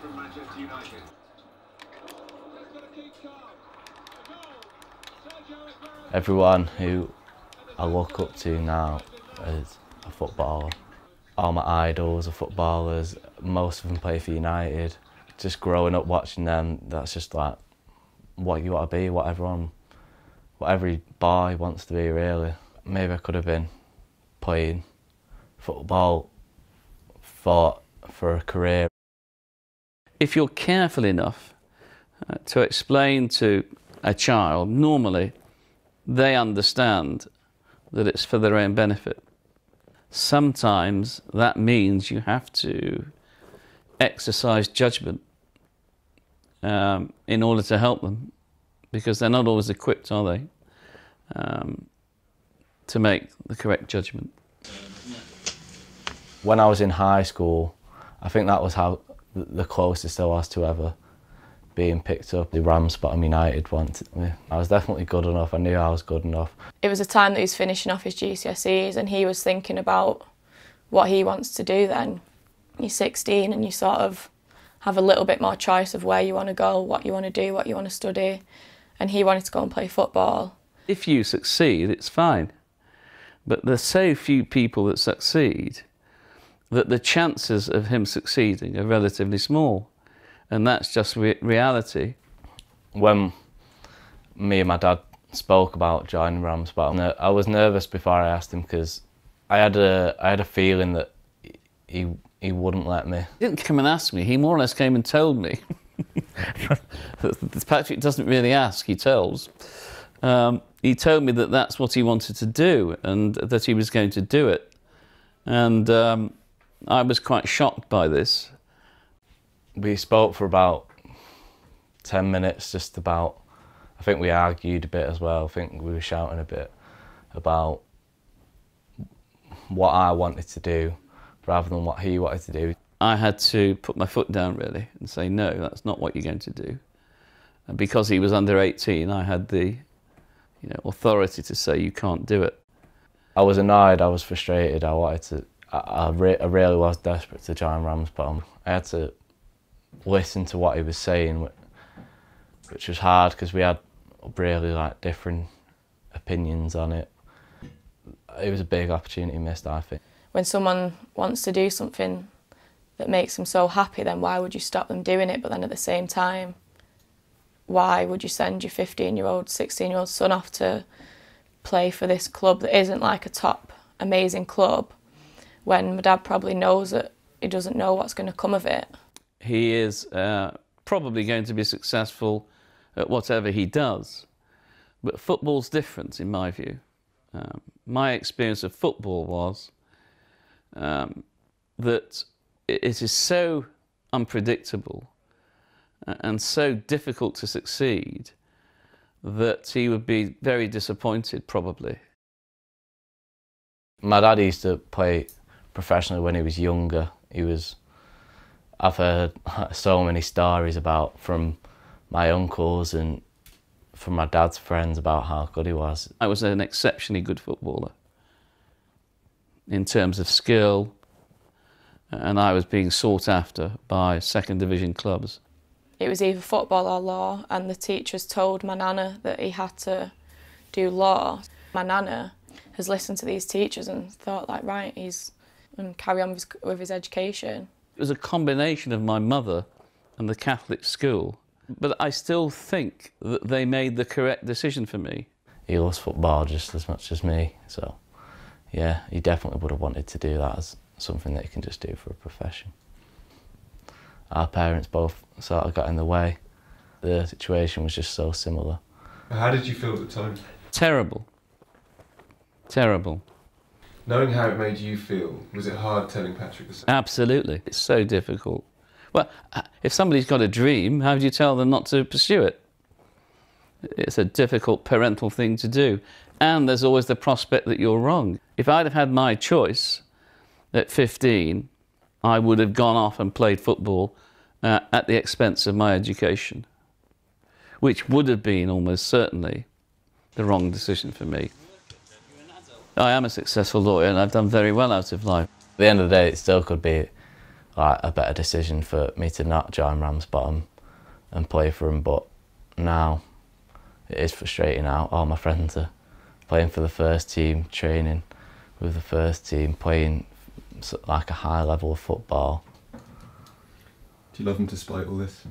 from Manchester United. Everyone who I look up to now is a footballer. All my idols are footballers. Most of them play for United. Just growing up watching them, that's just like what you want to be, what everyone, what every boy wants to be really. Maybe I could have been playing football for, for a career. If you're careful enough uh, to explain to a child, normally they understand that it's for their own benefit. Sometimes that means you have to exercise judgment um, in order to help them because they're not always equipped, are they, um, to make the correct judgment. When I was in high school, I think that was how the closest I was to ever being picked up. The Ramsbottom United wanted me. I was definitely good enough. I knew I was good enough. It was a time that he was finishing off his GCSEs and he was thinking about what he wants to do then. You're 16 and you sort of have a little bit more choice of where you want to go, what you want to do, what you want to study. And he wanted to go and play football. If you succeed, it's fine. But there's so few people that succeed that the chances of him succeeding are relatively small. And that's just re reality. When me and my dad spoke about joining Ramsbottom, I was nervous before I asked him because I had a I had a feeling that he he wouldn't let me. He didn't come and ask me. He more or less came and told me. Patrick doesn't really ask; he tells. Um, he told me that that's what he wanted to do and that he was going to do it. And um, I was quite shocked by this. We spoke for about 10 minutes just about, I think we argued a bit as well. I think we were shouting a bit about what I wanted to do rather than what he wanted to do. I had to put my foot down really and say, no, that's not what you're going to do. And because he was under 18, I had the you know, authority to say you can't do it. I was annoyed, I was frustrated, I wanted to, I, I, re I really was desperate to join Ramsbottom. Um, I had to listen to what he was saying, which was hard because we had really like different opinions on it. It was a big opportunity missed, I think. When someone wants to do something that makes them so happy, then why would you stop them doing it? But then at the same time, why would you send your 15 year old, 16 year old son off to play for this club that isn't like a top amazing club when my dad probably knows that he doesn't know what's going to come of it? He is uh, probably going to be successful at whatever he does. But football's different in my view. Um, my experience of football was um, that it is so unpredictable and so difficult to succeed that he would be very disappointed probably. My dad used to play professionally when he was younger. He was I've heard so many stories about from my uncles and from my dad's friends about how good he was. I was an exceptionally good footballer in terms of skill and I was being sought after by second division clubs. It was either football or law and the teachers told my nana that he had to do law. My nana has listened to these teachers and thought like right he's and carry on with his, with his education. It was a combination of my mother and the Catholic school but I still think that they made the correct decision for me. He loves football just as much as me, so yeah, he definitely would have wanted to do that as something that he can just do for a profession. Our parents both sort of got in the way. The situation was just so similar. How did you feel at the time? Terrible. Terrible. Knowing how it made you feel, was it hard telling Patrick the same? Absolutely. It's so difficult. Well, uh, if somebody's got a dream, how do you tell them not to pursue it? It's a difficult parental thing to do. And there's always the prospect that you're wrong. If I'd have had my choice at 15, I would have gone off and played football uh, at the expense of my education, which would have been almost certainly the wrong decision for me. I am a successful lawyer and I've done very well out of life. At the end of the day, it still could be like a better decision for me to not join Ramsbottom and play for them. But now it is frustrating. Now all my friends are playing for the first team, training with the first team, playing like a high level of football. Do you love him despite all this?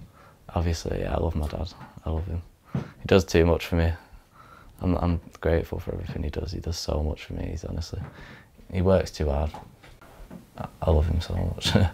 Obviously, yeah, I love my dad. I love him. He does too much for me. I'm, I'm grateful for everything he does. He does so much for me. He's honestly, he works too hard. I, love him so much.